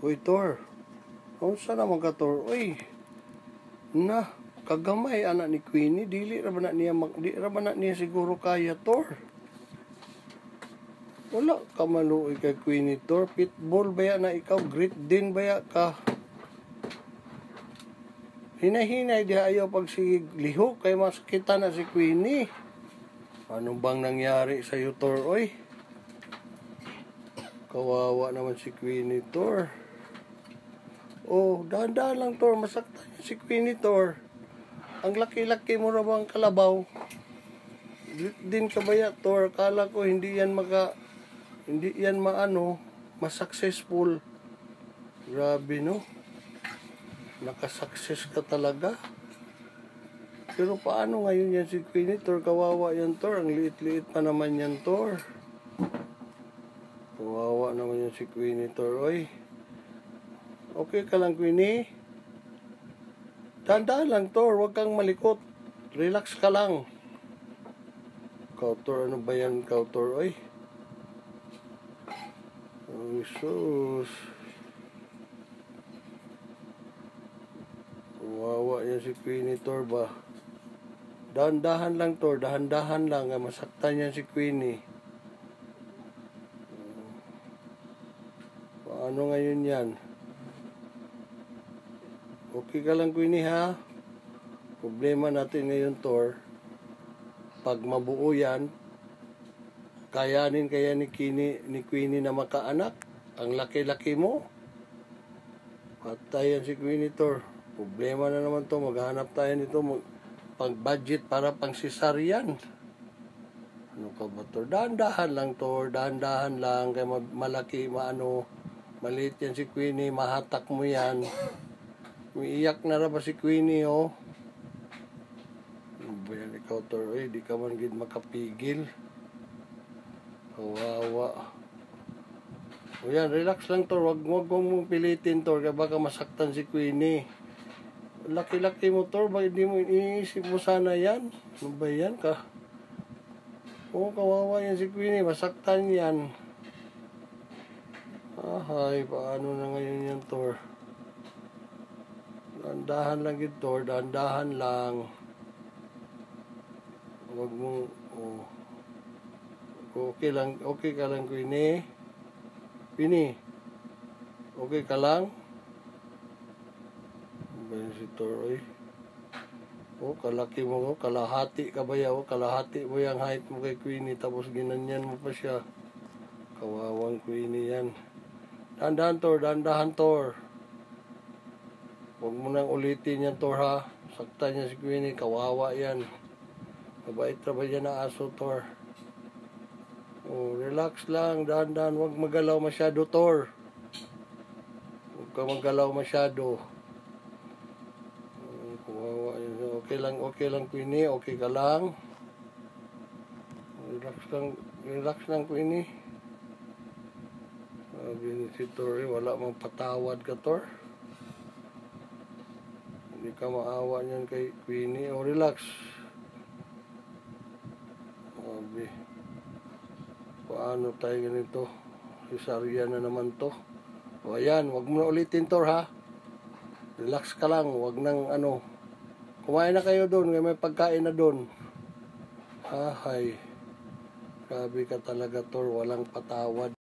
Uy, Tor. Unsa naman ka, Tor? Uy. Na, kagamay anak ni Queenie. Dili ra na niya, mag, di ra na niya siguro kaya, Tor? Wala ka maluoy kay Queenie, Tor. Pitbull ba na ikaw? Great din ba ka? Hinay-hinay di ayaw pag si liho kay mas kita na si Queenie. Ano bang nangyari sa iyo, Tor? Oy. Kawawa naman si Queenie, Tor. Oh, dahan-dahan lang, Tor. Masaktan niya si Queenie, Tor. Ang laki-laki mo na bang kalabaw? Din ka ba ya, Tor? Kala ko hindi yan maka... Hindi yan maano, mas-successful. Grabe, no? Nakasuccess ka talaga. Pero paano ngayon yan si Queenie, Tor? Kawawa yan, Tor. Ang liit-liit pa naman yan, Tor. Kawawa naman yan si Queenie, Tor. Oy. Okay ka lang, Queenie? Tandaan lang, Tor. Huwag kang malikot. Relax ka lang. Ikaw, Tor. Ano ba yan, ikaw, Tor? Oy. Ay, sus. Kawawa yan si Queenie, Tor ba? Dahan-dahan lang, Tor. Dahan-dahan lang. ah, Masaktan yan si Queenie. Paano ngayon yan? Okay ka lang, Queenie, ha? Problema natin ngayon, Tor. Pag mabuo yan, kayanin kaya ni, Kini, ni Queenie na makaanak? Ang laki-laki mo. Patay yan si Queenie, Tor. Problema na naman to. Maghanap tayo nito. Mag, pang budget para pang cesarean. Ano ka ba, Tor? Dahan-dahan lang, Tor. Dahan-dahan lang. Kaya ma- malaki, maano, maliit yan si Queenie. Mahatak mo yan. Umiiyak na ra si Queenie, oh? Ano ba yan ikaw, Tor? Eh, di ka man gid makapigil. Kawawa. O yan, relax lang, Tor. Wag, wag mong pilitin, Tor. Kaya baka masaktan si Queenie. Laki-laki mo, Tor. Ba, hindi mo iniisip mo sana yan? Ano ba yan ka? Oo, kawawa yan si Queenie. Masaktan yan. Ahay, paano na ngayon yan, Tor? Dahan-dahan lang yun, Tor. Dahan-dahan lang. Huwag mong... Oh. Okay lang, okay ka lang, Queenie. Queenie, okay ka lang? Ano ba yun si Tor, oy? Oh, kalaki mo, oh. kalahati ka ba yan? Oh, kalahati mo yung height mo kay Queenie, tapos ginanyan mo pa siya. Kawawang Queenie yan. Dahan-dahan, Tor, dahan-dahan, Tor. Huwag mo nang ulitin yan, Tor, ha? Saktan niya si Queenie, kawawa yan. Mabait na ba yan na aso, Tor? Oh, relax lang, dahan-dahan. Huwag magalaw masyado, Tor. Huwag ka magalaw masyado. Oh, kawawa yun. Okay lang, okay lang, Queenie. Okay ka lang. Relax lang, relax lang, Queenie. Sabi ni si Tor, eh, wala mang patawad ka, Tor. Hindi ka maawa niyan kay Queenie. Oh, relax. Sabi. Paano tayo ganito? Cesarean na naman to. O ayan, wag mo na ulitin, Tor, ha? Relax ka lang, wag nang ano. Kumain na kayo doon, may pagkain na doon. Ahay. Grabe ka talaga, Tor, walang patawad.